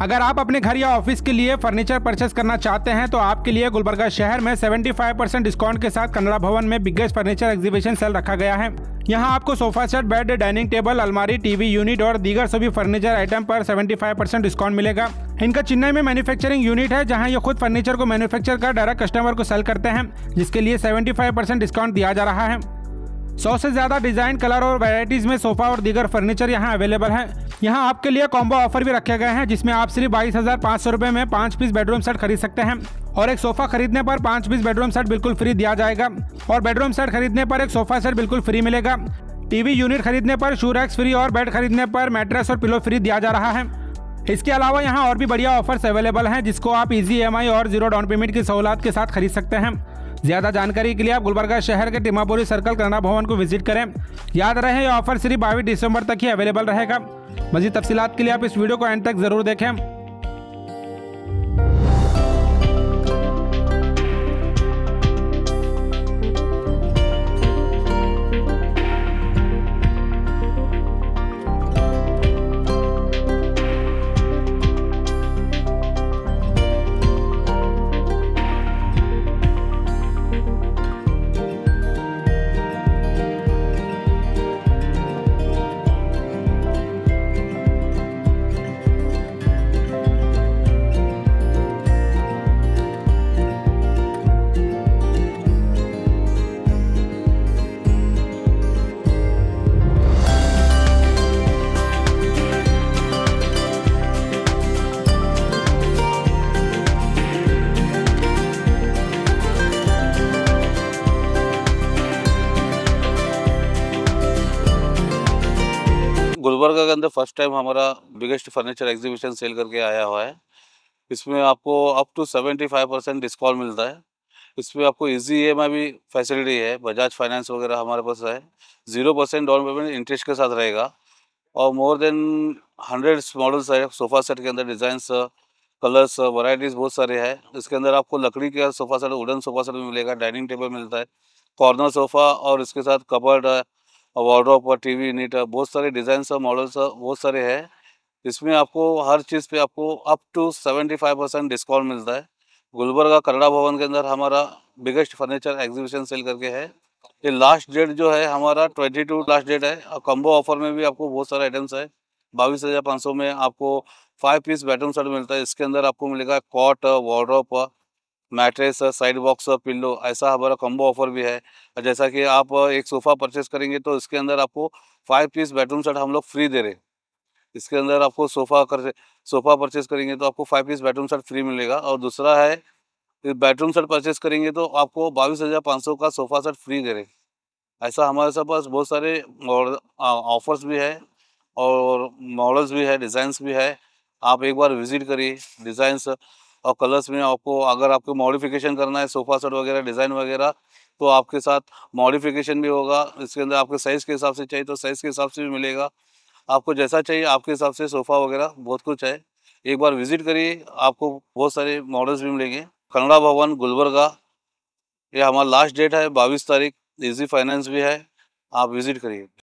अगर आप अपने घर या ऑफ़िस के लिए फर्नीचर परचेस करना चाहते हैं तो आपके लिए गुलबर्गा शहर में 75 परसेंट डिस्काउंट के साथ कन्नड़ा भवन में बिगेस्ट फर्नीचर एग्जीबिशन सेल रखा गया है। यहाँ आपको sofa set bed dining table अलमारी टीवी यूनिट और दीगर सभी फर्नीचर आइटम पर 75 परसेंट डिस्काउंट मिलेगा। इनका चेन्नई में मैन्युफैक्चरिंग यूनिट है, जहाँ ये खुद फर्नीचर को मैन्युफैक्चर कर डायरेक्ट कस्टमर को सेल करते हैं, जिसके लिए सेवेंटी परसेंट डिस्काउंट दिया जा रहा है। सौ से ज़्यादा डिज़ाइन, कलर और वेराइटीज में सोफा और दीगर फर्नीचर यहाँ अवेलेबल है। यहाँ आपके लिए कॉम्बो ऑफ़र भी रखे गए हैं, जिसमें आप सिर्फ़ बाईस हज़ार पाँच सौ रुपए में पाँच पीस बेडरूम सेट खरीद सकते हैं। और एक सोफा खरीदने पर पाँच पीस बेडरूम सेट बिल्कुल फ्री दिया जाएगा। और बेडरूम सेट खरीदने पर एक सोफा सेट बिल्कुल फ्री मिलेगा। टीवी यूनिट खरीदने पर शूरैक्स फ्री और बेड खरीदने पर मैट्रेस और पिलो फ्री दिया जा रहा है। इसके अलावा यहाँ और भी बढ़िया ऑफर्स अवेलेबल हैं, जिसको आप इजी ई और ज़ीरो डाउन पेमेंट की सहूलत के साथ खरीद सकते हैं। ज़्यादा जानकारी के लिए आप गुलबर्गा शहर के टिमापुरी सर्कल कर्णा भवन को विज़िट करें। याद रहे, ये ऑफ़र सिर्फ़ बाईस दिसंबर तक ही अवेलेबल रहेगा। मजीद तफसीत के लिए आप इस वीडियो को एंड तक ज़रूर देखें। गुलबर्गा के अंदर फ़र्स्ट टाइम हमारा बिगेस्ट फर्नीचर एग्जीबिशन सेल करके आया हुआ है। इसमें आपको up to seventy five percent discount मिलता है। इसमें आपको इजी ई भी फैसिलिटी है बजाज फाइनेंस वगैरह हमारे पास है। Zero percent down payment interest के साथ रहेगा। और मोर देन हंड्रेड मॉडल्स है सोफ़ा सेट के अंदर डिज़ाइंस कलर्स वराइटीज़ बहुत सारे हैं। इसके अंदर आपको लकड़ी का sofa set wooden sofa set भी मिलेगा डाइनिंग टेबल मिलता है। कॉर्नर सोफ़ा और इसके साथ कबर्ड वार्ड्रोप और टीवी यूनिट बहुत सारे डिज़ाइन और मॉडल्स बहुत सारे हैं। इसमें आपको हर चीज़ पे आपको up to seventy five percent discount मिलता है। गुलबर्गा करड़ा भवन के अंदर हमारा बिगेस्ट फर्नीचर एग्जीबिशन सेल करके है। ये लास्ट डेट जो है, हमारा ट्वेंटी टू लास्ट डेट है, और कम्बो ऑफ़र में भी आपको बहुत सारे आइटम्स है। बाईस हज़ार पाँच सौ में आपको फाइव पीस बेडरूम सेट मिलता है, इसके अंदर आपको मिलेगा cot wardrobe mattress, side box, pillow, ऐसा हमारा कॉम्बो ऑफ़र भी है। जैसा कि आप एक सोफ़ा परचेस करेंगे तो इसके अंदर आपको फाइव पीस बेडरूम सेट हम लोग फ्री दे रहे हैं। इसके अंदर आपको सोफ़ा कर, सोफ़ा परचेस करेंगे तो आपको five piece bedroom set free मिलेगा। और दूसरा है बेडरूम सेट परचेस करेंगे तो आपको बाईस हज़ार पाँच सौ का सोफ़ा सेट फ्री दे रहे ऐसा हमारे पास बहुत सारे ऑफर्स भी है और मॉडल्स भी है डिज़ाइंस भी है। आप एक बार विज़िट करिए डिज़ाइंस और कलर्स में आपको, अगर आपको मॉडिफिकेशन करना है सोफ़ा सेट वगैरह डिज़ाइन वगैरह तो आपके साथ मॉडिफिकेशन भी होगा। इसके अंदर आपके साइज़ के हिसाब से चाहिए तो साइज़ के हिसाब से भी मिलेगा। आपको जैसा चाहिए, आपके हिसाब से सोफ़ा वगैरह बहुत कुछ है। एक बार विज़िट करिए, आपको बहुत सारे मॉडल्स भी मिलेंगे। कन्नड़ा भवन, गुलबर्गा, ये हमारा लास्ट डेट है, बाईस तारीख इजी फाइनेंस भी है। आप विज़िट करिए।